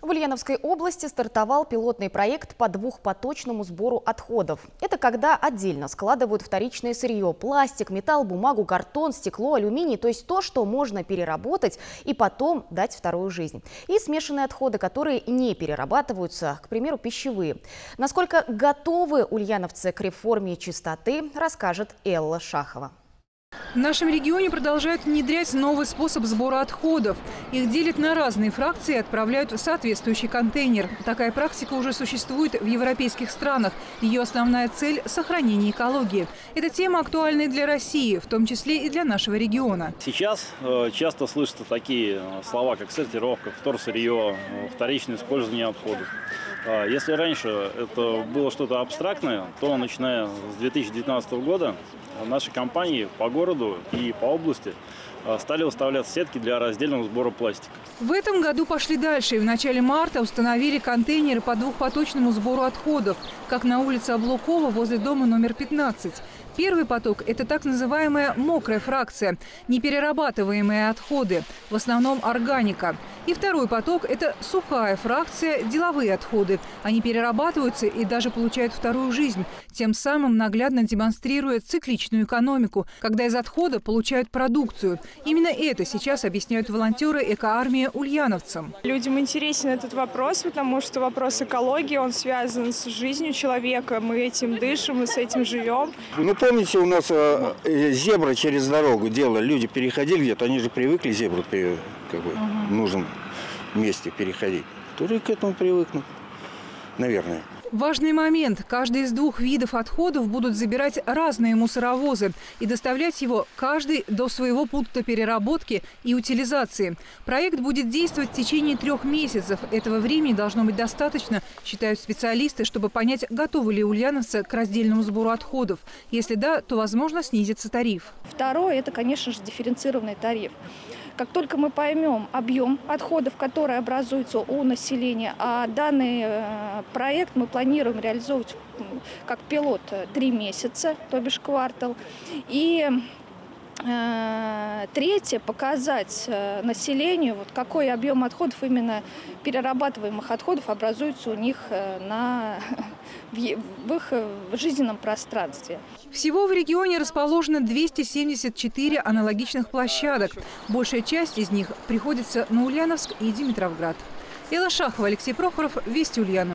В Ульяновской области стартовал пилотный проект по двухпоточному сбору отходов. Это когда отдельно складывают вторичное сырье – пластик, металл, бумагу, картон, стекло, алюминий, то есть то, что можно переработать и потом дать вторую жизнь. И смешанные отходы, которые не перерабатываются, к примеру, пищевые. Насколько готовы ульяновцы к реформе чистоты, расскажет Элла Шахова. В нашем регионе продолжают внедрять новый способ сбора отходов. Их делят на разные фракции и отправляют в соответствующий контейнер. Такая практика уже существует в европейских странах. Ее основная цель – сохранение экологии. Эта тема актуальна и для России, в том числе и для нашего региона. Сейчас э, часто слышатся такие э, слова, как сортировка, вторсырье, э, вторичное использование отходов. А если раньше это было что-то абстрактное, то начиная с 2019 года наши компании по городу и по области стали выставлять сетки для раздельного сбора пластика. В этом году пошли дальше и в начале марта установили контейнеры по двухпоточному сбору отходов, как на улице Облукова возле дома номер 15. Первый поток – это так называемая мокрая фракция, неперерабатываемые отходы, в основном органика. И второй поток – это сухая фракция, деловые отходы. Они перерабатываются и даже получают вторую жизнь, тем самым наглядно демонстрируя цикличную экономику, когда из отхода получают продукцию. Именно это сейчас объясняют волонтеры экоармии ульяновцам. Людям интересен этот вопрос, потому что вопрос экологии, он связан с жизнью человека. Мы этим дышим, мы с этим живем. Ну, помните, у нас э, э, зебра через дорогу делали, люди переходили где-то, они же привыкли зебру как бы, угу. в нужном месте переходить. Тоже к этому привыкнут, наверное. Важный момент. Каждый из двух видов отходов будут забирать разные мусоровозы и доставлять его каждый до своего пункта переработки и утилизации. Проект будет действовать в течение трех месяцев. Этого времени должно быть достаточно, считают специалисты, чтобы понять, готовы ли ульяновцы к раздельному сбору отходов. Если да, то, возможно, снизится тариф. Второе – это, конечно же, дифференцированный тариф. Как только мы поймем объем отходов, которые образуются у населения, а данный э, проект мы планируем реализовывать как пилот три месяца, то бишь квартал, и Э, третье, показать э, населению, вот какой объем отходов, именно перерабатываемых отходов, образуется у них э, на, в их жизненном пространстве. Всего в регионе расположено 274 аналогичных площадок. Большая часть из них приходится на Ульяновск и Димитровград. Элла Шахова, Алексей Прохоров, Вести Ульяна.